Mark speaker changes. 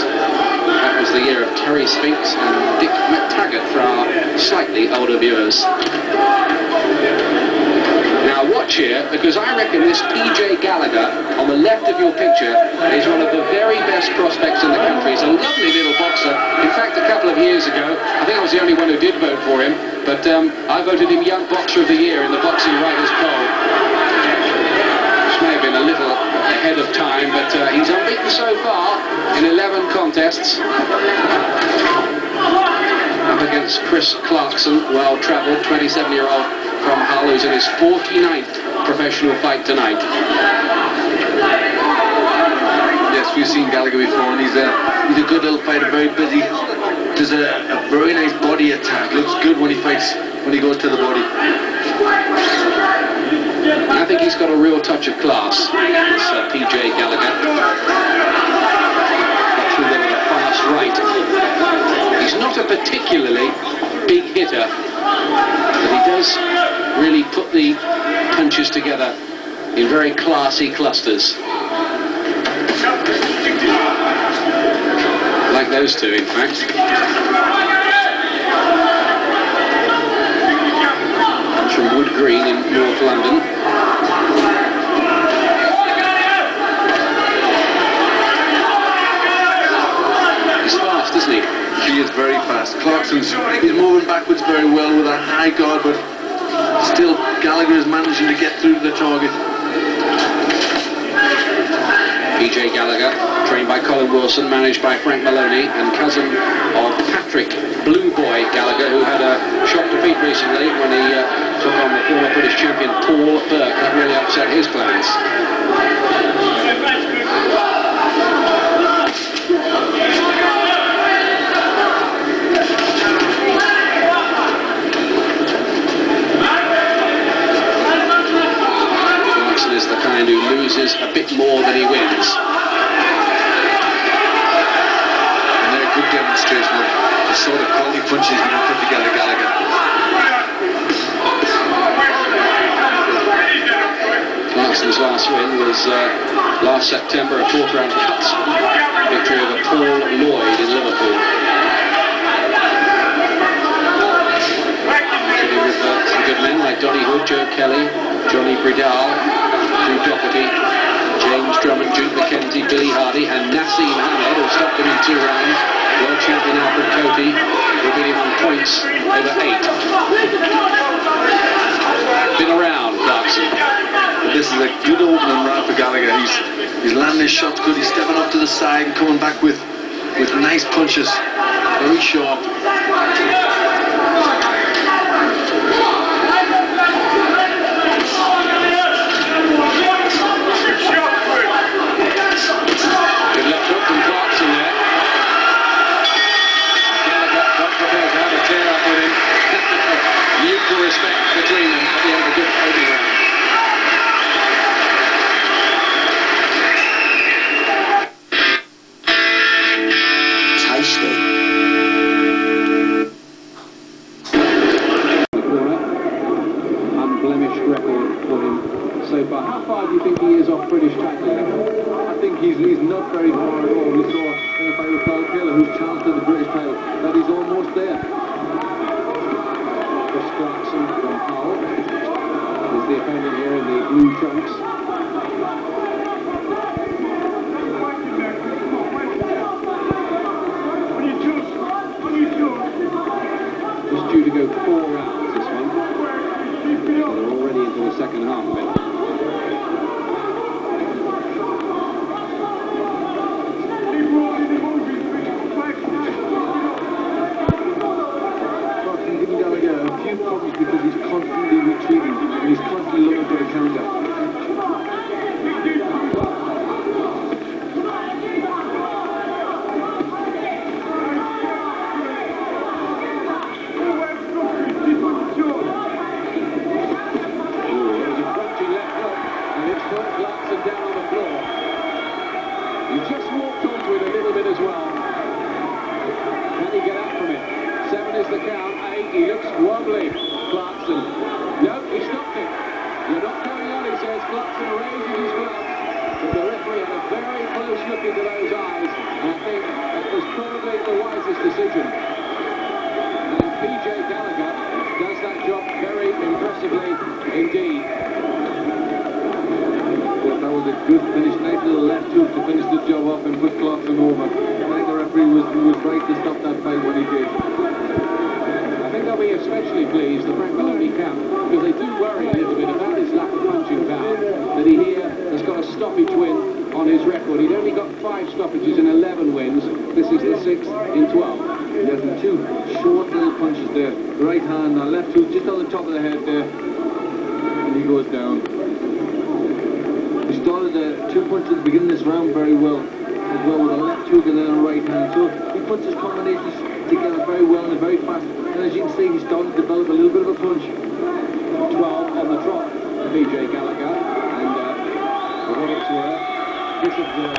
Speaker 1: That was the year of Terry Spinks and Dick McTaggart for our slightly older viewers. Now watch here, because I reckon this P.J. Gallagher, on the left of your picture, is one of the very best prospects in the country. He's a lovely little boxer. In fact, a couple of years ago, I think I was the only one who did vote for him, but um, I voted him Young Boxer of the Year in the Boxing Writers' Poll. So far in 11 contests up against Chris Clarkson, well-travelled 27-year-old from Hull, who's in his 49th professional fight tonight.
Speaker 2: Yes, we've seen Gallagher before, and he's a he's a good little fighter, very busy. Does a, a very nice body attack. Looks good when he fights, when he goes to the body.
Speaker 1: I think he's got a real touch of class, the punches together in very classy clusters. Like those two, in fact. Comes from Wood Green in North London. He's fast, isn't he?
Speaker 2: He is very fast. Clarkson's he's moving backwards very well with a high guard, but still Gallagher is managing to get through to the target.
Speaker 1: PJ Gallagher, trained by Colin Wilson, managed by Frank Maloney, and cousin of Patrick Blue Boy Gallagher, who had a shock defeat recently when he uh, took on the former British champion Paul Burke. That really upset his plans.
Speaker 2: Punches he can put together, Gallagher.
Speaker 1: Clarkson's last win was uh, last September, a fourth round cut victory over Paul Lloyd in Liverpool. Sitting with uh, some good men like Donny Hood, Joe Kelly, Johnny Bredahl,
Speaker 2: opening for Gallagher. He's he's landing his shots good. He's stepping up to the side and coming back with with nice punches. Very sharp.
Speaker 1: He is off British tackling? I
Speaker 2: think he's, he's not very far at all. We saw, uh, if I recall, Taylor, who's challenged in the British title, that he's almost there.
Speaker 1: Chris Clarkson from Hull is the opponent here in the blue trunks. He looks wobbly, Clarkson. No, he stopped it. You're not going on, he says. Clarkson raises his gloves. But the referee had a very close look into those eyes. And I think that was probably the wisest decision. And PJ Gallagher does that job very impressively indeed.
Speaker 2: Well, that was a good finish. Nice little left hook to finish the job off and put Clarkson over. I think the referee was, was right to stop that fight.
Speaker 1: On his record. He'd only got five stoppages and 11 wins. This is the sixth in 12. He
Speaker 2: has the two short little punches there. The right hand, the left hook just on the top of the head there. And he goes down. He started the two punches at the beginning of this round very well. As well with a left hook and then a right hand. So he puts his combinations together very well and very fast. And as you can see, he's starting to develop a little bit of a punch. 12
Speaker 1: on the trot, PJ Gallagher. And uh, what it's Bishop